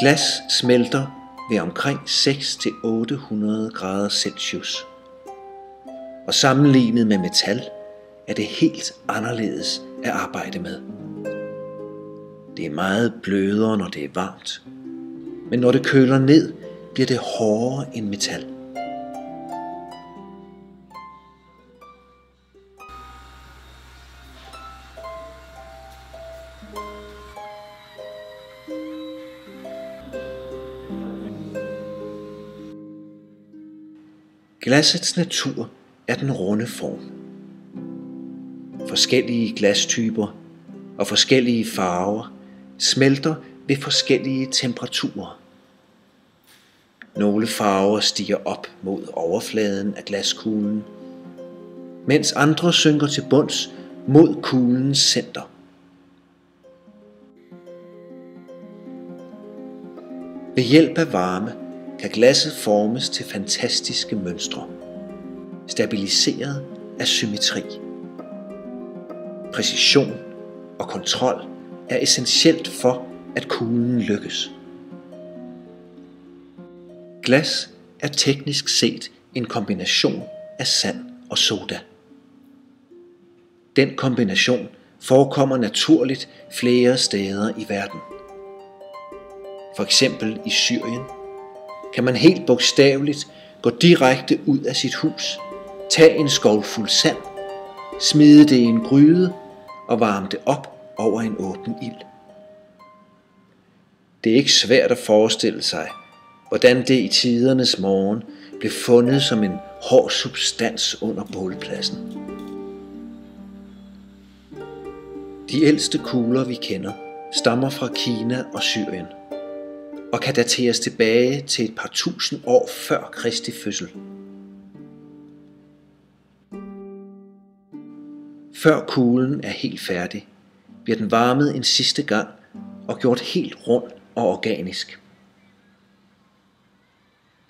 Glas smelter ved omkring 6-800 grader Celsius. Og sammenlignet med metal er det helt anderledes at arbejde med. Det er meget blødere, når det er varmt, men når det køler ned, bliver det hårdere end metal. Glassets natur er den runde form. Forskellige glastyper og forskellige farver smelter ved forskellige temperaturer. Nogle farver stiger op mod overfladen af glaskuglen, mens andre synker til bunds mod kuglens center. Ved hjælp af varme kan glasset formes til fantastiske mønstre, stabiliseret af symmetri. Præcision og kontrol er essentielt for, at kuglen lykkes. Glas er teknisk set en kombination af sand og soda. Den kombination forekommer naturligt flere steder i verden. For eksempel i Syrien kan man helt bogstaveligt gå direkte ud af sit hus, tage en skål fuld sand, smide det i en gryde og varme det op over en åben ild. Det er ikke svært at forestille sig, hvordan det i tidernes morgen blev fundet som en hård substans under bålpladsen. De ældste kugler, vi kender, stammer fra Kina og Syrien og kan dateres tilbage til et par tusind år før Kristi fødsel. Før kuglen er helt færdig, bliver den varmet en sidste gang og gjort helt rund og organisk.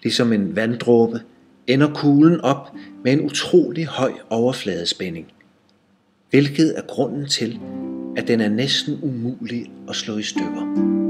Ligesom en vanddråbe ender kuglen op med en utrolig høj overfladespænding, hvilket er grunden til, at den er næsten umulig at slå i stykker.